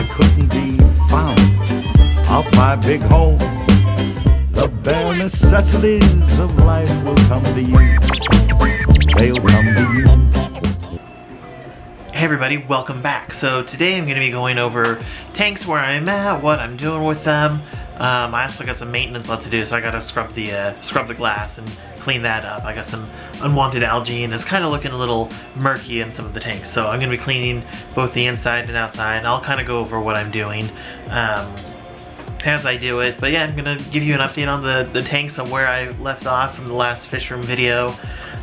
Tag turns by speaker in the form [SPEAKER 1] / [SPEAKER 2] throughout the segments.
[SPEAKER 1] I couldn't be found off my big home. The bare necessities of life will come to you. They'll come to you.
[SPEAKER 2] Hey everybody, welcome back. So today I'm going to be going over tanks where I'm at, what I'm doing with them. Um, I also got some maintenance left to do, so I got to scrub the uh, scrub the glass and clean that up. I got some unwanted algae and it's kind of looking a little murky in some of the tanks. So I'm going to be cleaning both the inside and outside. I'll kind of go over what I'm doing um, as I do it. But yeah, I'm going to give you an update on the, the tanks and where I left off from the last fish room video.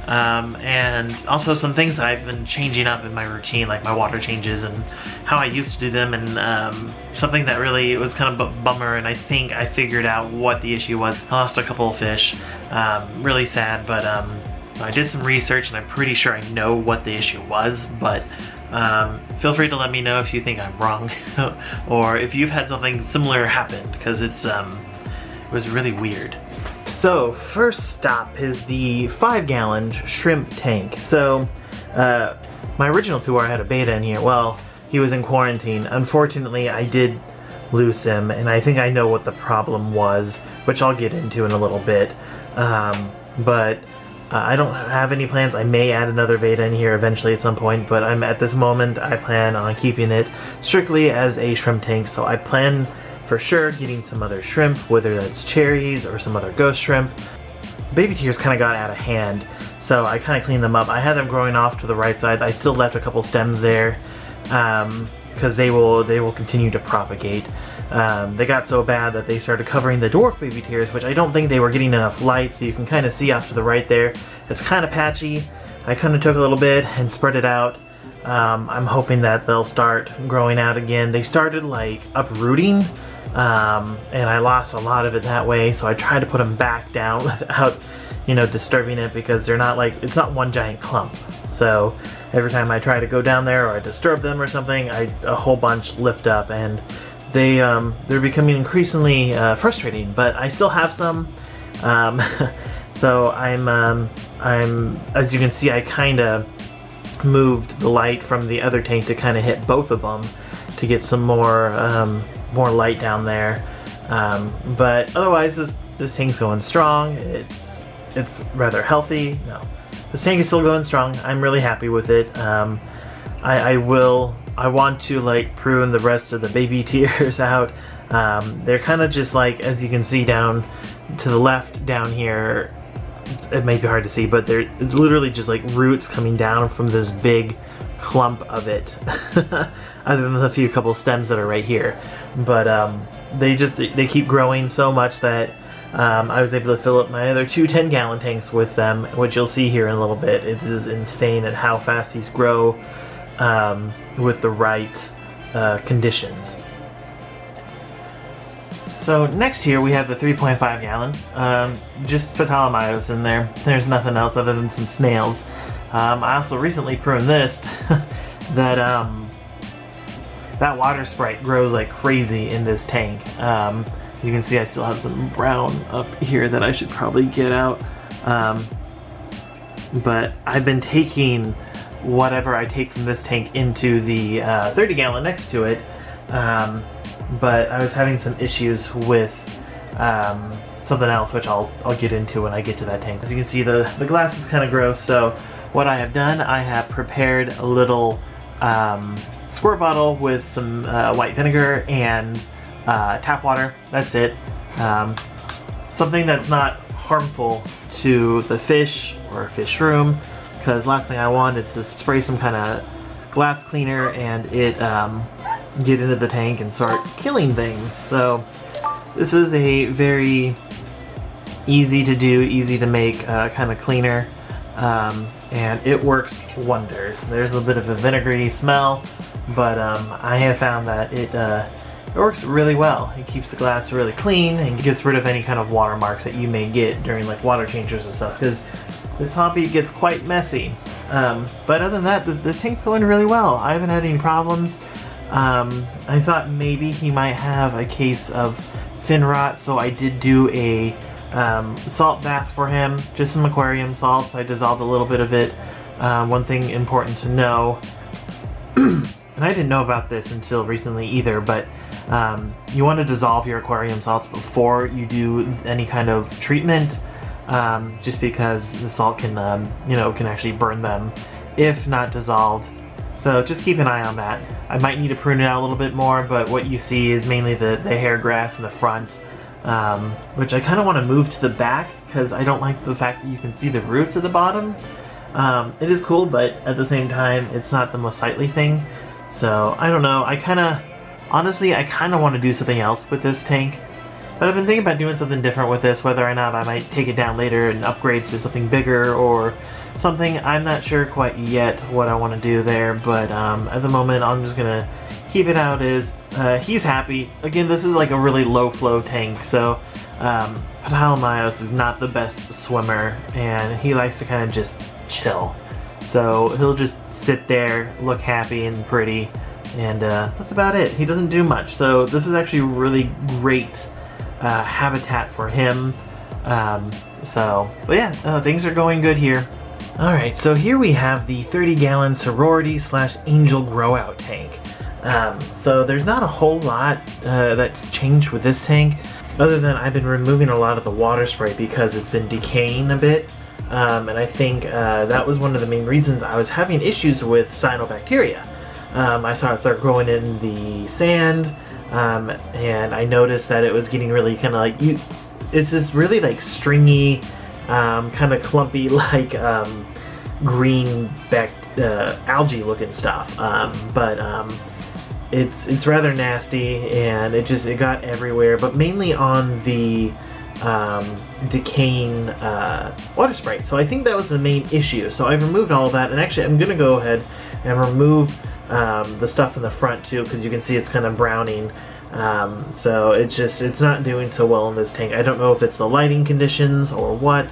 [SPEAKER 2] Um, and also some things that I've been changing up in my routine, like my water changes and how I used to do them, and um, something that really was kind of a bummer, and I think I figured out what the issue was. I lost a couple of fish, um, really sad, but um, I did some research and I'm pretty sure I know what the issue was, but um, feel free to let me know if you think I'm wrong, or if you've had something similar happen, because it's, um, it was really weird. So first stop is the five gallon shrimp tank. So uh, my original tour had a betta in here. Well, he was in quarantine. Unfortunately, I did lose him and I think I know what the problem was, which I'll get into in a little bit. Um, but uh, I don't have any plans. I may add another betta in here eventually at some point, but I'm at this moment I plan on keeping it strictly as a shrimp tank. So I plan for sure getting some other shrimp, whether that's cherries or some other ghost shrimp. Baby tears kind of got out of hand, so I kind of cleaned them up. I had them growing off to the right side. I still left a couple stems there because um, they will they will continue to propagate. Um, they got so bad that they started covering the dwarf baby tears, which I don't think they were getting enough light, so you can kind of see off to the right there. It's kind of patchy. I kind of took a little bit and spread it out. Um, I'm hoping that they'll start growing out again. They started like uprooting um, and I lost a lot of it that way so I tried to put them back down without you know disturbing it because they're not like it's not one giant clump so every time I try to go down there or I disturb them or something I a whole bunch lift up and they um, they're becoming increasingly uh, frustrating but I still have some um, so I'm um, I'm as you can see I kind of moved the light from the other tank to kind of hit both of them to get some more um, more light down there. Um, but otherwise, this this tank's going strong. It's it's rather healthy. No, this tank is still going strong. I'm really happy with it. I, I will. I want to like prune the rest of the baby tears out. Um, they're kind of just like, as you can see down to the left down here, it may be hard to see, but they're literally just like roots coming down from this big clump of it. other than a few couple stems that are right here. But um, they just they keep growing so much that um, I was able to fill up my other two 10 gallon tanks with them, which you'll see here in a little bit. It is insane at how fast these grow um, with the right uh, conditions. So next here we have the 3.5 gallon, um, just Ptolemaios in there. There's nothing else other than some snails. Um, I also recently pruned this that um, that water sprite grows like crazy in this tank. Um, you can see I still have some brown up here that I should probably get out. Um, but I've been taking whatever I take from this tank into the uh, 30 gallon next to it. Um, but I was having some issues with um, something else, which I'll, I'll get into when I get to that tank. As you can see, the, the glass is kind of gross, so what I have done, I have prepared a little um, squirt bottle with some uh, white vinegar and uh, tap water. That's it. Um, something that's not harmful to the fish or fish room because last thing I want is to spray some kind of glass cleaner and it um, get into the tank and start killing things. So this is a very easy to do, easy to make uh, kind of cleaner. Um, and it works wonders. There's a little bit of a vinegary smell, but um, I have found that it, uh, it works really well. It keeps the glass really clean and gets rid of any kind of watermarks that you may get during like water changes and stuff because this hobby gets quite messy. Um, but other than that, the, the tank's going really well. I haven't had any problems. Um, I thought maybe he might have a case of fin rot, so I did do a um, salt bath for him, just some aquarium salts. I dissolved a little bit of it. Uh, one thing important to know and I didn't know about this until recently either, but um, you want to dissolve your aquarium salts before you do any kind of treatment, um, just because the salt can, um, you know, can actually burn them if not dissolved. So just keep an eye on that. I might need to prune it out a little bit more, but what you see is mainly the, the hair grass in the front, um, which I kind of want to move to the back because I don't like the fact that you can see the roots at the bottom. Um, it is cool, but at the same time, it's not the most sightly thing. So, I don't know. I kind of, honestly, I kind of want to do something else with this tank. But I've been thinking about doing something different with this, whether or not I might take it down later and upgrade to something bigger or something. I'm not sure quite yet what I want to do there, but um, at the moment I'm just going to keep it out as uh, he's happy. Again, this is like a really low flow tank, so um, is not the best swimmer, and he likes to kind of just chill. So he'll just sit there, look happy and pretty, and uh, that's about it. He doesn't do much. So this is actually really great uh, habitat for him. Um, so, but yeah, uh, things are going good here. Alright, so here we have the 30 gallon sorority slash angel grow out tank. Um, so there's not a whole lot uh, that's changed with this tank, other than I've been removing a lot of the water sprite because it's been decaying a bit. Um, and I think uh, that was one of the main reasons I was having issues with cyanobacteria. Um, I saw it start growing in the sand, um, and I noticed that it was getting really kind of like you. It's this really like stringy, um, kind of clumpy, like um, green back uh, algae looking stuff. Um, but it's it's rather nasty, and it just it got everywhere, but mainly on the um, decaying uh, water sprite. So I think that was the main issue. So I've removed all that, and actually I'm going to go ahead and remove um, the stuff in the front too, because you can see it's kind of browning. Um, so it's just, it's not doing so well in this tank. I don't know if it's the lighting conditions or what,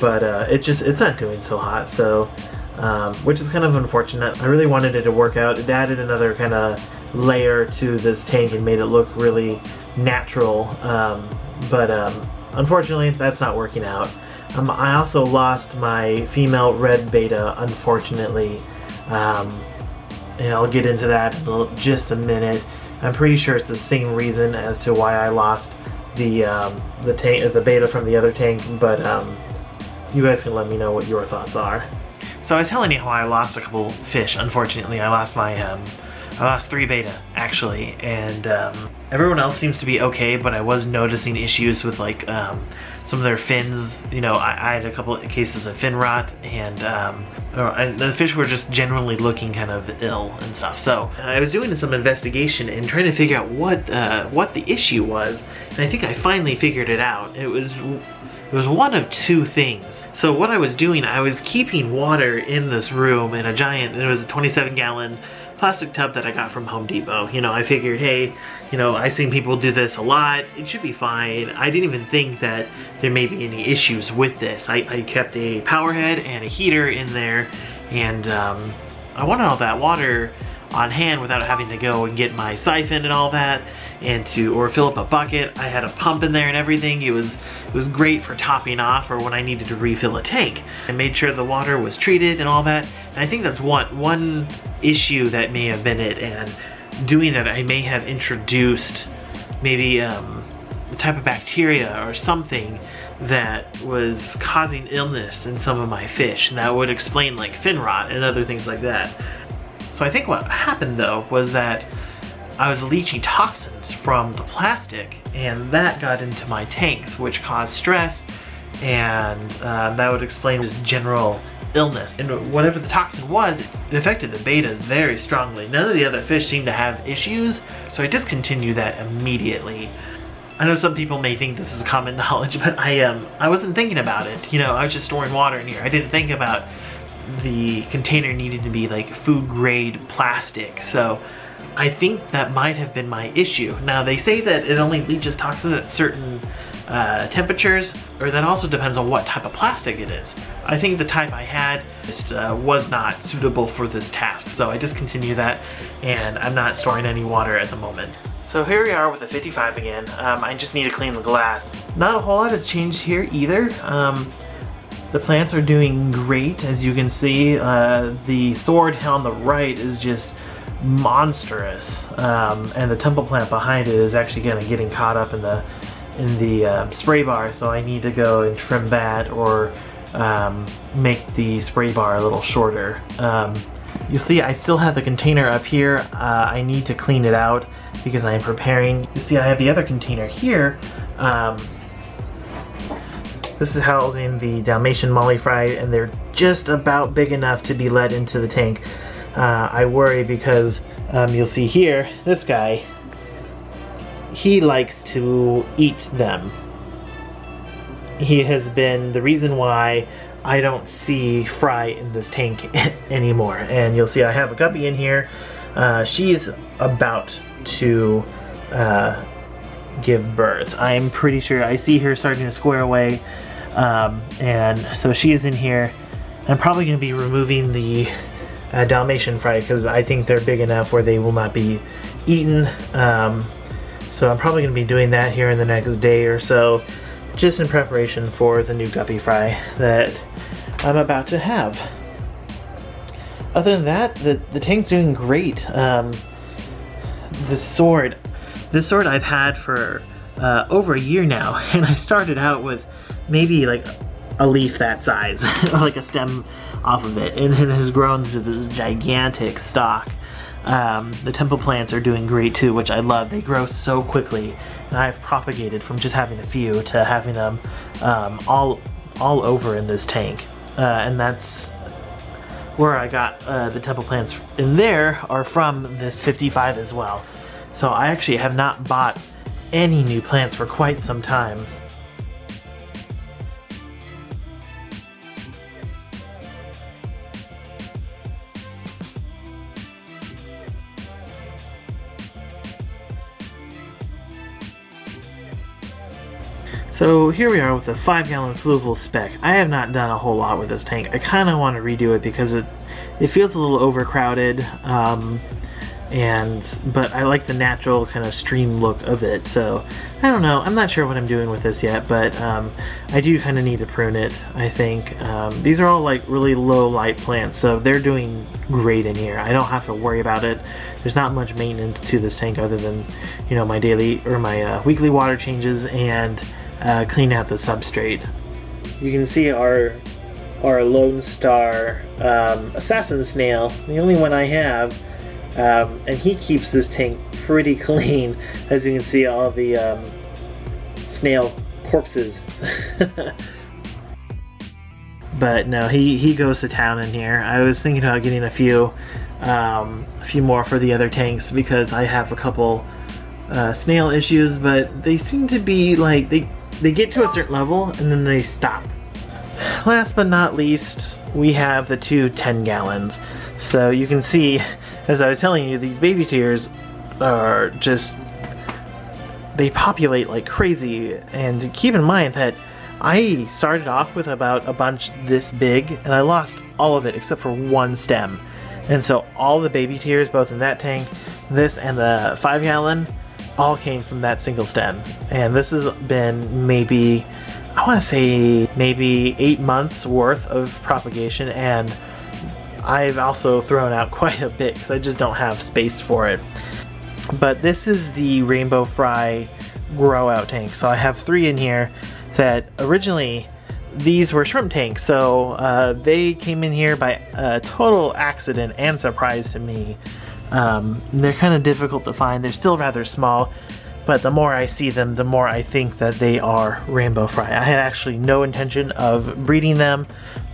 [SPEAKER 2] but uh, it just, it's not doing so hot. So, um, which is kind of unfortunate. I really wanted it to work out. It added another kind of layer to this tank and made it look really natural. Um, but um, Unfortunately, that's not working out. Um, I also lost my female red betta, unfortunately. Um, and I'll get into that in just a minute. I'm pretty sure it's the same reason as to why I lost the um, the tank, the betta from the other tank, but um, you guys can let me know what your thoughts are. So I was telling you how I lost a couple fish. Unfortunately, I lost my um, I lost three betta, actually, and um, everyone else seems to be okay, but I was noticing issues with like um, some of their fins. You know, I, I, had a couple of cases of fin rot, and, um, and the fish were just generally looking kind of ill and stuff. So I was doing some investigation and trying to figure out what uh, what the issue was, and I think I finally figured it out. It was it was one of two things. So what I was doing, I was keeping water in this room in a giant, it was a 27 gallon plastic tub that I got from Home Depot. You know, I figured, hey, you know, I've seen people do this a lot. It should be fine. I didn't even think that there may be any issues with this. I, I kept a power head and a heater in there, and um, I wanted all that water on hand without having to go and get my siphon and all that and to or fill up a bucket. I had a pump in there and everything. It was it was great for topping off or when I needed to refill a tank. I made sure the water was treated and all that. And I think that's one one issue that may have been it and doing that I may have introduced maybe um, a type of bacteria or something that was causing illness in some of my fish and that would explain like fin rot and other things like that. So I think what happened though was that I was leaching toxins from the plastic and that got into my tanks which caused stress and uh, that would explain just general illness. And whatever the toxin was, it affected the bettas very strongly. None of the other fish seemed to have issues, so I discontinued that immediately. I know some people may think this is common knowledge, but I um I wasn't thinking about it. You know, I was just storing water in here. I didn't think about the container needed to be like food grade plastic. So I think that might have been my issue. Now they say that it only leaches toxins at certain uh, temperatures, or that also depends on what type of plastic it is. I think the type I had just uh, was not suitable for this task, so I discontinued that, and I'm not storing any water at the moment. So here we are with the 55 again. Um, I just need to clean the glass. Not a whole lot has changed here either. Um, the plants are doing great, as you can see. Uh, the sword on the right is just monstrous, um, and the temple plant behind it is actually kind of getting caught up in the in the um, spray bar, so I need to go and trim that or um, make the spray bar a little shorter. Um, you'll see I still have the container up here. Uh, I need to clean it out because I am preparing. You see I have the other container here. Um, this is housing the Dalmatian Molly Fry and they're just about big enough to be let into the tank. Uh, I worry because um, you'll see here, this guy, he likes to eat them. He has been the reason why I don't see Fry in this tank anymore. And you'll see I have a guppy in here. Uh, she's about to uh, give birth. I'm pretty sure I see her starting to square away. Um, and so she is in here. I'm probably going to be removing the uh, Dalmatian Fry because I think they're big enough where they will not be eaten. Um, so I'm probably going to be doing that here in the next day or so, just in preparation for the new guppy fry that I'm about to have. Other than that, the, the tank's doing great. Um, the sword, this sword I've had for uh, over a year now, and I started out with maybe like a leaf that size, like a stem off of it, and it has grown to this gigantic stalk. Um, the temple plants are doing great too, which I love. They grow so quickly, and I've propagated from just having a few to having them um, all all over in this tank, uh, and that's where I got uh, the temple plants in there are from this 55 as well. So I actually have not bought any new plants for quite some time. So here we are with a 5 gallon fluval spec. I have not done a whole lot with this tank. I kind of want to redo it because it it feels a little overcrowded um, and but I like the natural kind of stream look of it so I don't know I'm not sure what I'm doing with this yet but um, I do kind of need to prune it I think um, these are all like really low light plants so they're doing great in here I don't have to worry about it there's not much maintenance to this tank other than you know my daily or my uh, weekly water changes and uh, clean out the substrate. You can see our our Lone Star um, Assassin Snail, the only one I have, um, and he keeps this tank pretty clean. As you can see, all the um, snail corpses. but no, he, he goes to town in here. I was thinking about getting a few, um, a few more for the other tanks because I have a couple uh, snail issues, but they seem to be like they they get to a certain level and then they stop. Last but not least, we have the two 10 gallons. So you can see, as I was telling you, these baby tears are just, they populate like crazy. And keep in mind that I started off with about a bunch this big and I lost all of it except for one stem. And so all the baby tears, both in that tank, this and the five gallon, all came from that single stem. And this has been maybe, I want to say maybe eight months worth of propagation and I've also thrown out quite a bit because I just don't have space for it. But this is the Rainbow Fry grow out tank. So I have three in here that originally these were shrimp tanks. So uh, they came in here by a total accident and surprise to me. Um, they're kind of difficult to find. They're still rather small, but the more I see them, the more I think that they are rainbow fry. I had actually no intention of breeding them,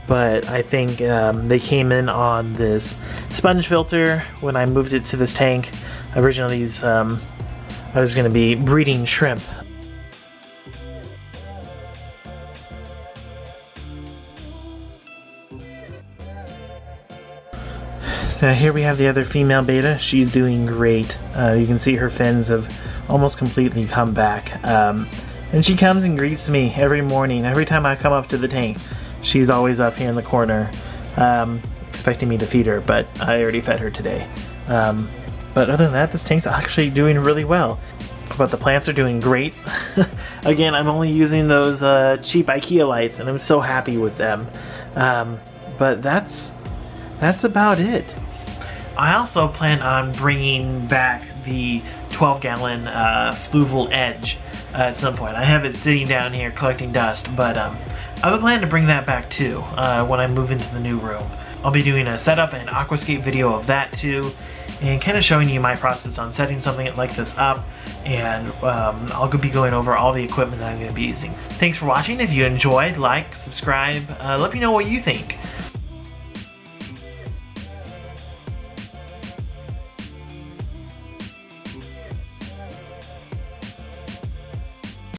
[SPEAKER 2] but I think um, they came in on this sponge filter when I moved it to this tank. Originally, these, um, I was going to be breeding shrimp So here we have the other female betta. She's doing great. Uh, you can see her fins have almost completely come back. Um, and she comes and greets me every morning. Every time I come up to the tank, she's always up here in the corner, um, expecting me to feed her, but I already fed her today. Um, but other than that, this tank's actually doing really well. But the plants are doing great. Again, I'm only using those uh, cheap Ikea lights, and I'm so happy with them. Um, but that's that's about it. I also plan on bringing back the 12 gallon uh, Fluval Edge uh, at some point. I have it sitting down here collecting dust, but um, I have a plan to bring that back too uh, when I move into the new room. I'll be doing a setup and aquascape video of that too and kind of showing you my process on setting something like this up and um, I'll be going over all the equipment that I'm going to be using. Thanks for watching. If you enjoyed, like, subscribe, uh, let me know what you think.